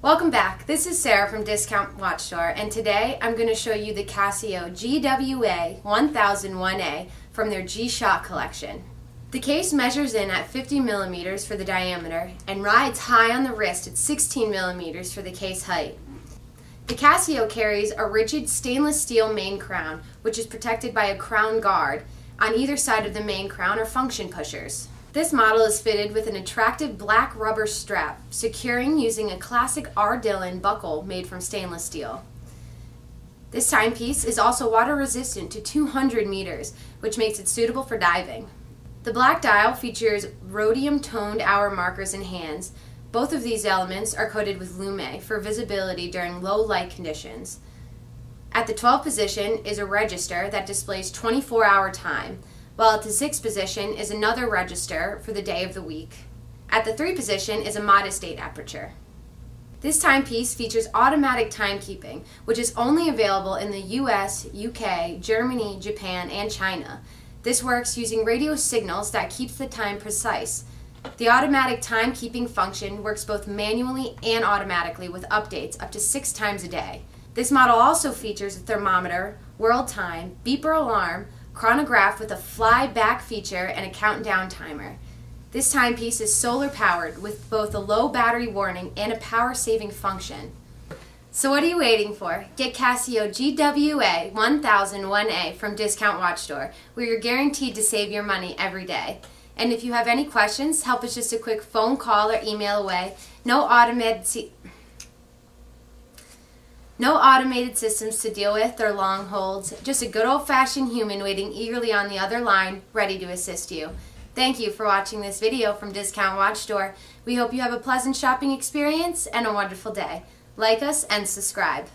Welcome back. This is Sarah from Discount Watch Store, and today I'm going to show you the Casio GWA 1001A from their G-Shock collection. The case measures in at 50 millimeters for the diameter and rides high on the wrist at 16 millimeters for the case height. The Casio carries a rigid stainless steel main crown, which is protected by a crown guard on either side of the main crown or function pushers. This model is fitted with an attractive black rubber strap, securing using a classic ardillon buckle made from stainless steel. This timepiece is also water resistant to 200 meters, which makes it suitable for diving. The black dial features rhodium toned hour markers and hands. Both of these elements are coated with lume for visibility during low light conditions. At the 12 position is a register that displays 24 hour time, while at the sixth position is another register for the day of the week. At the three position is a modest date aperture. This timepiece features automatic timekeeping, which is only available in the US, UK, Germany, Japan, and China. This works using radio signals that keeps the time precise. The automatic timekeeping function works both manually and automatically with updates up to six times a day. This model also features a thermometer, world time, beeper alarm, chronograph with a fly back feature and a countdown timer. This timepiece is solar powered with both a low battery warning and a power saving function. So what are you waiting for? Get Casio GWA 1001A from Discount Watch Store, where you're guaranteed to save your money every day. And if you have any questions, help us just a quick phone call or email away. No automated no automated systems to deal with or long holds, just a good old-fashioned human waiting eagerly on the other line, ready to assist you. Thank you for watching this video from Discount Watch Store. We hope you have a pleasant shopping experience and a wonderful day. Like us and subscribe.